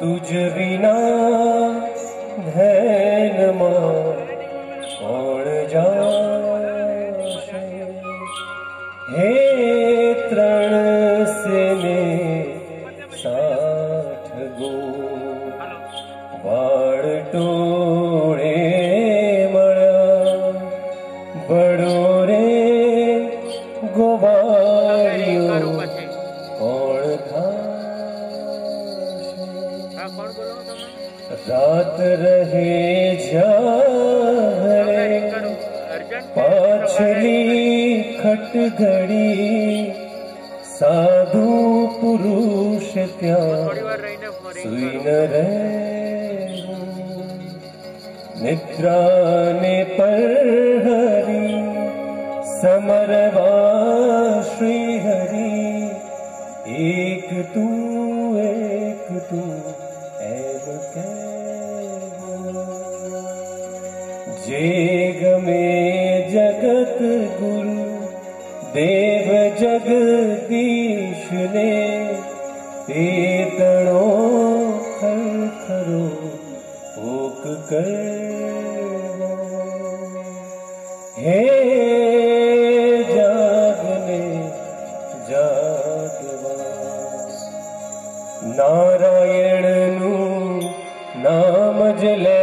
तुझ बिना धैन माँ कौन जा। साथ रहे झाड़े खट घड़ी साधु पुरुष त्याग सुन न निद्रा ने पर हरी समरवा श्री हरि। एक तू एक तू एव कै जेग में जगत गुरु देव जगदीश ने तेतणो खर खरो ओक कर हे जागने जागवास नारायण नु नाम जले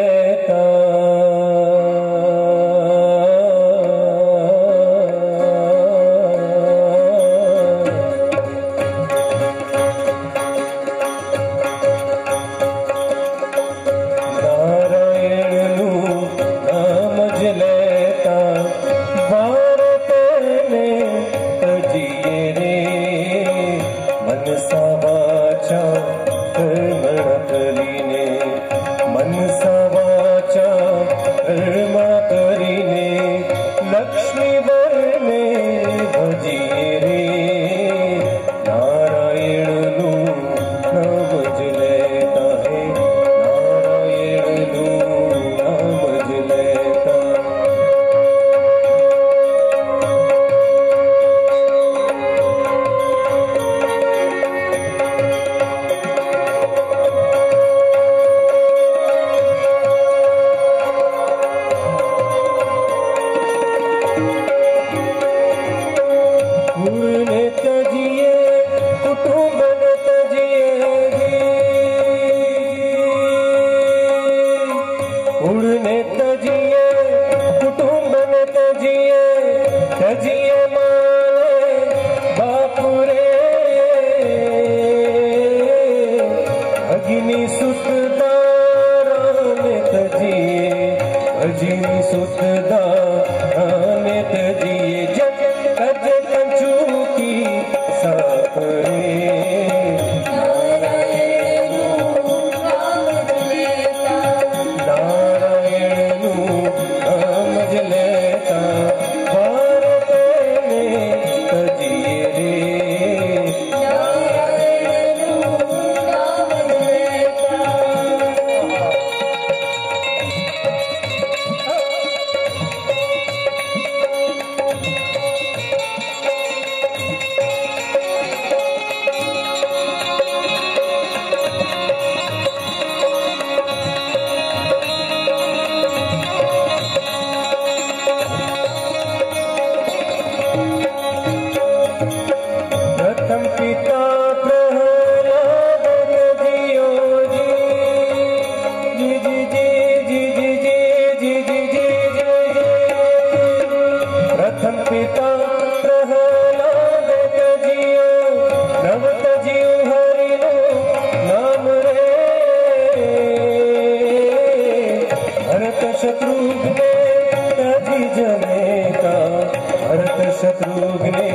शत्रुघ्ने